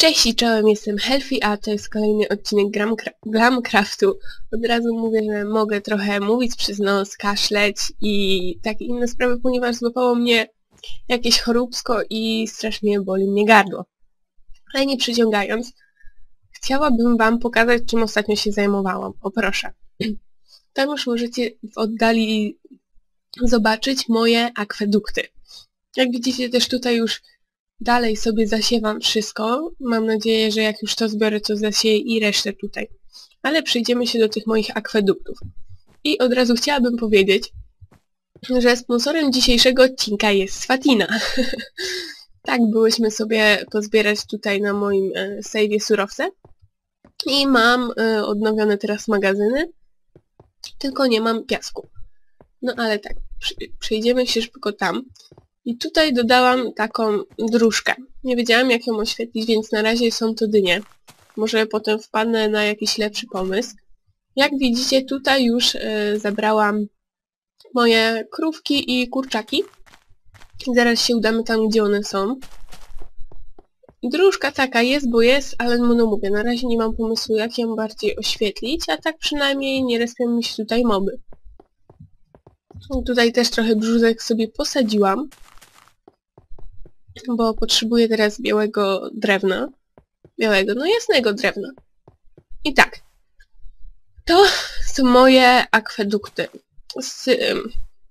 Cześć i czołem, jestem Healthy, a to jest kolejny odcinek Glamcraftu. Od razu mówię, że mogę trochę mówić przez nos, kaszleć i takie inne sprawy, ponieważ złapało mnie jakieś choróbsko i strasznie boli mnie gardło. Ale nie przyciągając, chciałabym wam pokazać, czym ostatnio się zajmowałam. O proszę. Tam już możecie w oddali zobaczyć moje akwedukty. Jak widzicie też tutaj już dalej sobie zasiewam wszystko. Mam nadzieję, że jak już to zbiorę, to zasieję i resztę tutaj. Ale przejdziemy się do tych moich akweduktów. I od razu chciałabym powiedzieć, że sponsorem dzisiejszego odcinka jest Sfatina. tak, byłyśmy sobie pozbierać tutaj na moim e, save'ie surowce. I mam e, odnowione teraz magazyny, tylko nie mam piasku. No ale tak, przejdziemy się szybko tam. I tutaj dodałam taką dróżkę. Nie wiedziałam jak ją oświetlić, więc na razie są to dynie. Może potem wpadnę na jakiś lepszy pomysł. Jak widzicie tutaj już y, zabrałam moje krówki i kurczaki. Zaraz się udamy tam, gdzie one są. Dróżka taka jest, bo jest, ale no, no mówię, na razie nie mam pomysłu jak ją bardziej oświetlić, a tak przynajmniej nie respią mi się tutaj moby. Tutaj też trochę brzuzek sobie posadziłam bo potrzebuję teraz białego drewna. Białego, no jasnego drewna. I tak. To są moje akwedukty.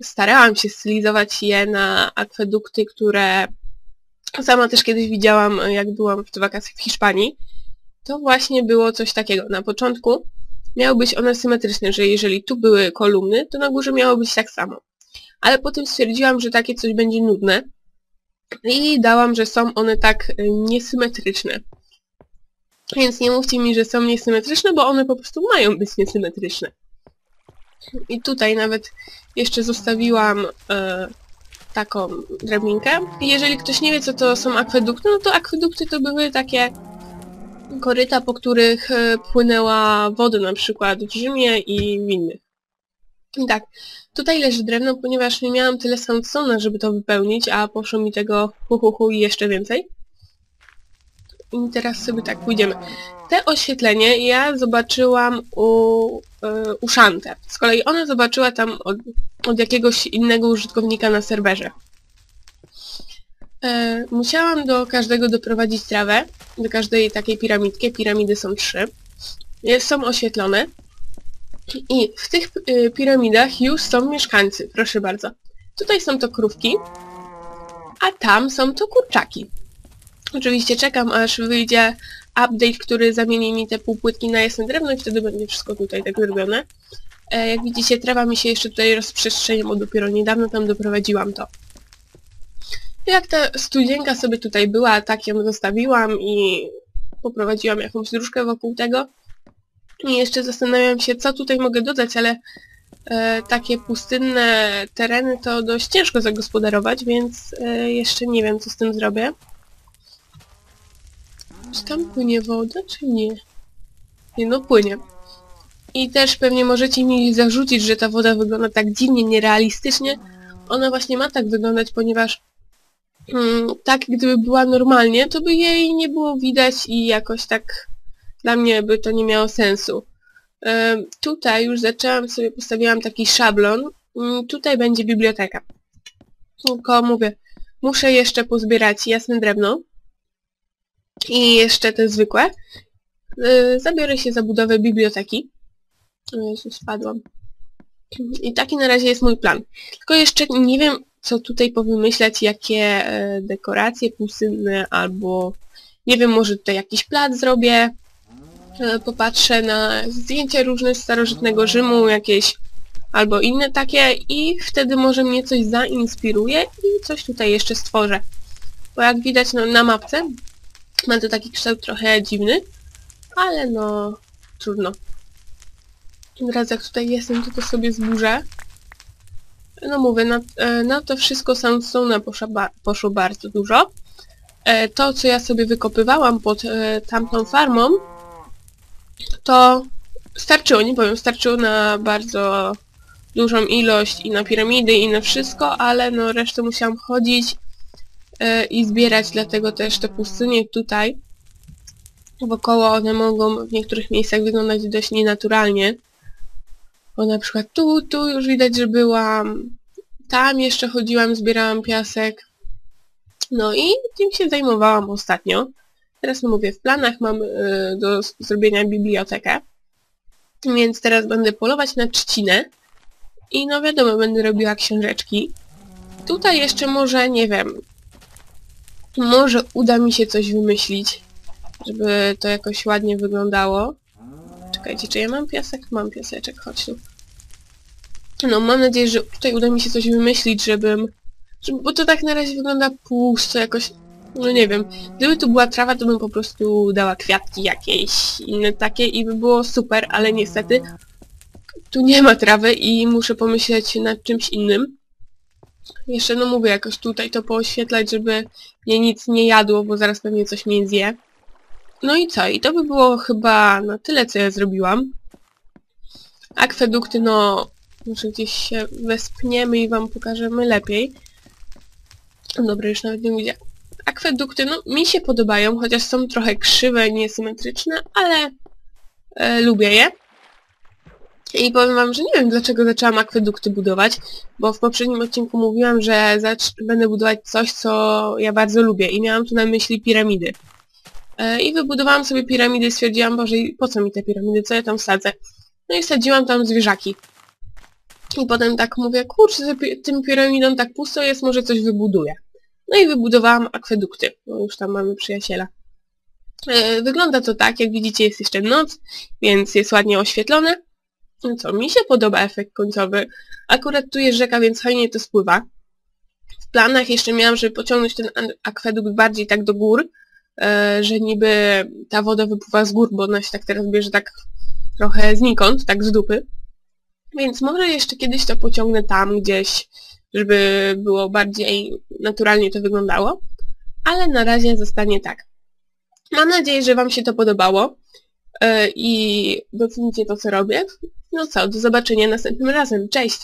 starałam się stylizować je na akwedukty, które sama też kiedyś widziałam, jak byłam w wakacjach w Hiszpanii. To właśnie było coś takiego. Na początku miały być one symetryczne, że jeżeli tu były kolumny, to na górze miało być tak samo. Ale potem stwierdziłam, że takie coś będzie nudne, i dałam, że są one tak y, niesymetryczne. Więc nie mówcie mi, że są niesymetryczne, bo one po prostu mają być niesymetryczne. I tutaj nawet jeszcze zostawiłam e, taką drabinkę. Jeżeli ktoś nie wie, co to są akwedukty, no to akwedukty to były takie koryta, po których e, płynęła woda na przykład w Rzymie i w innych. Tak, tutaj leży drewno, ponieważ nie miałam tyle sandstone'a, żeby to wypełnić, a poszło mi tego hu, hu, hu i jeszcze więcej. I teraz sobie tak pójdziemy. Te oświetlenie ja zobaczyłam u, yy, u. Z kolei ona zobaczyła tam od, od jakiegoś innego użytkownika na serwerze. E, musiałam do każdego doprowadzić trawę, do każdej takiej piramidki. Piramidy są trzy. Są oświetlone. I w tych y, piramidach już są mieszkańcy, proszę bardzo. Tutaj są to krówki, a tam są to kurczaki. Oczywiście czekam, aż wyjdzie update, który zamieni mi te półpłytki na jasne drewno i wtedy będzie wszystko tutaj tak zrobione. E, jak widzicie, trawa mi się jeszcze tutaj rozprzestrzenia, bo dopiero niedawno tam doprowadziłam to. Jak ta studzienka sobie tutaj była, tak ją zostawiłam i poprowadziłam jakąś dróżkę wokół tego. I jeszcze zastanawiam się, co tutaj mogę dodać, ale e, takie pustynne tereny to dość ciężko zagospodarować, więc e, jeszcze nie wiem, co z tym zrobię. Czy tam płynie woda, czy nie? Nie, no płynie. I też pewnie możecie mi zarzucić, że ta woda wygląda tak dziwnie, nierealistycznie. Ona właśnie ma tak wyglądać, ponieważ mm, tak gdyby była normalnie, to by jej nie było widać i jakoś tak dla mnie by to nie miało sensu. E, tutaj już zaczęłam sobie, postawiłam taki szablon. Mm, tutaj będzie biblioteka. Tylko mówię, muszę jeszcze pozbierać jasne drewno i jeszcze te zwykłe. E, zabiorę się za budowę biblioteki. Jezu, spadłam. I taki na razie jest mój plan. Tylko jeszcze nie wiem, co tutaj powymyślać, jakie e, dekoracje pustynne, albo nie wiem, może tutaj jakiś plac zrobię, popatrzę na zdjęcia różne z starożytnego Rzymu, jakieś albo inne takie i wtedy może mnie coś zainspiruje i coś tutaj jeszcze stworzę. Bo jak widać no, na mapce ma to taki kształt trochę dziwny, ale no trudno. Teraz jak tutaj jestem, to to sobie zburzę. No mówię, na, e, na to wszystko Sandstone'a poszło, poszło bardzo dużo. E, to, co ja sobie wykopywałam pod tamtą farmą, to starczyło, nie powiem, starczyło na bardzo dużą ilość i na piramidy i na wszystko, ale no resztę musiałam chodzić yy, i zbierać, dlatego też te pustynie tutaj wokoło one mogą w niektórych miejscach wyglądać dość nienaturalnie. Bo na przykład tu, tu już widać, że byłam, tam jeszcze chodziłam, zbierałam piasek. No i tym się zajmowałam ostatnio. Teraz mówię, w planach mam y, do zrobienia bibliotekę. Więc teraz będę polować na trzcinę. I no wiadomo, będę robiła książeczki. Tutaj jeszcze może, nie wiem, może uda mi się coś wymyślić, żeby to jakoś ładnie wyglądało. Czekajcie, czy ja mam piasek? Mam piaseczek, chodź tu. No, mam nadzieję, że tutaj uda mi się coś wymyślić, żebym... Żeby, bo to tak na razie wygląda pusto, jakoś... No nie wiem. Gdyby tu była trawa, to bym po prostu dała kwiatki jakieś inne takie i by było super, ale niestety tu nie ma trawy i muszę pomyśleć nad czymś innym. Jeszcze, no mówię, jakoś tutaj to pooświetlać, żeby mnie nic nie jadło, bo zaraz pewnie coś mnie zje. No i co? I to by było chyba na tyle, co ja zrobiłam. Akwedukty, no... Może gdzieś się wespniemy i wam pokażemy lepiej. Dobra, już nawet nie widzę. Akwedukty, no mi się podobają, chociaż są trochę krzywe, niesymetryczne, ale e, lubię je. I powiem wam, że nie wiem dlaczego zaczęłam akwedukty budować, bo w poprzednim odcinku mówiłam, że będę budować coś, co ja bardzo lubię i miałam tu na myśli piramidy. E, I wybudowałam sobie piramidy i stwierdziłam, Boże, po co mi te piramidy, co ja tam sadzę? No i sadziłam tam zwierzaki. I potem tak mówię, kurczę, tym piramidom tak pusto jest, może coś wybuduję. No i wybudowałam akwedukty. Już tam mamy przyjaciela. E, Wygląda to tak, jak widzicie jest jeszcze noc, więc jest ładnie oświetlone. No co, mi się podoba efekt końcowy. Akurat tu jest rzeka, więc fajnie to spływa. W planach jeszcze miałam, żeby pociągnąć ten akwedukt bardziej tak do gór, e, że niby ta woda wypływa z gór, bo ona się tak teraz bierze tak trochę znikąd, tak z dupy. Więc może jeszcze kiedyś to pociągnę tam gdzieś, żeby było bardziej naturalnie to wyglądało. Ale na razie zostanie tak. Mam nadzieję, że Wam się to podobało e, i docenicie to, co robię. No co, do zobaczenia następnym razem. Cześć!